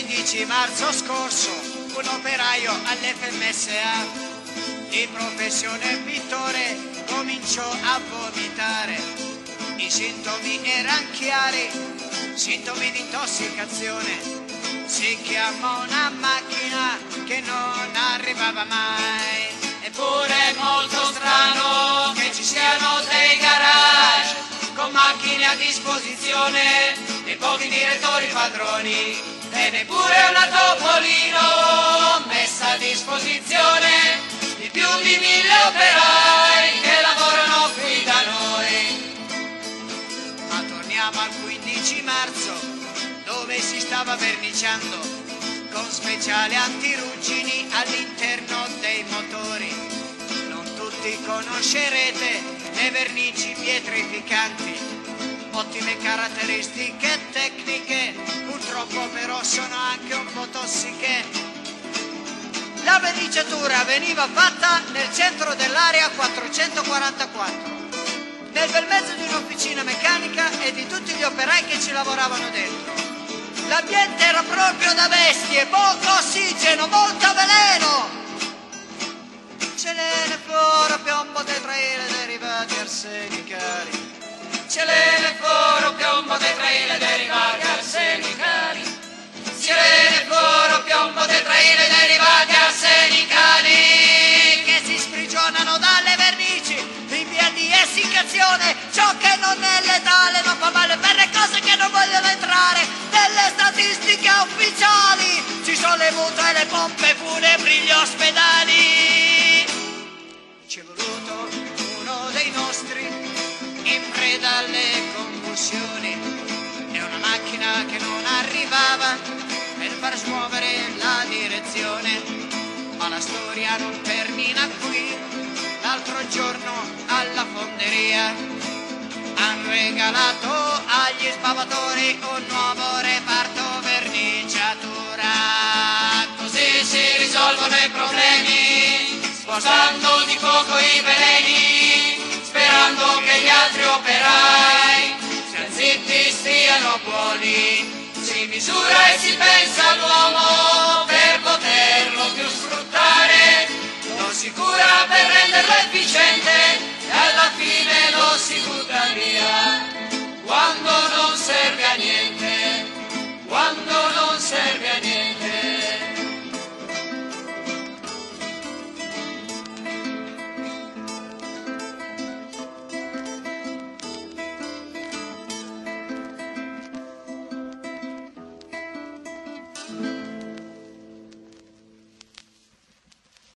15 marzo scorso un operaio all'FMSA di professione pittore cominciò a vomitare. I sintomi erano chiari, sintomi di intossicazione. Si chiamò una macchina che non arrivava mai. Eppure è molto strano che ci siano dei garage con macchine a disposizione e pochi direttori padroni e neppure una Topolino messa a disposizione di più di mille operai che lavorano qui da noi. Ma torniamo al 15 marzo dove si stava verniciando con speciale antiruggini all'interno dei motori. Non tutti conoscerete le vernici pietrificanti ottime caratteristiche tecniche, purtroppo però sono anche un po' tossiche. La verniciatura veniva fatta nel centro dell'area 444, nel bel mezzo di un'officina meccanica e di tutti gli operai che ci lavoravano dentro. L'ambiente era proprio da bestie, poco ossigeno, molto veleno. Celene, foro, piombo, tetraile, derivati arsenicali. Essiccazione. Ciò che non è letale non fa male per le cose che non vogliono entrare nelle statistiche ufficiali. Ci sono le mute e le pompe funebri, gli ospedali. Ci è voluto uno dei nostri in preda alle convulsioni e una macchina che non arrivava per far smuovere la direzione. Ma la storia non termina qui. L'altro giorno alla fonderia hanno regalato agli sbavatori un nuovo reparto verniciatura. Così si risolvono i problemi, spostando di poco i veleni, sperando che gli altri operai, se zitti stiano buoni, si misura e si pensa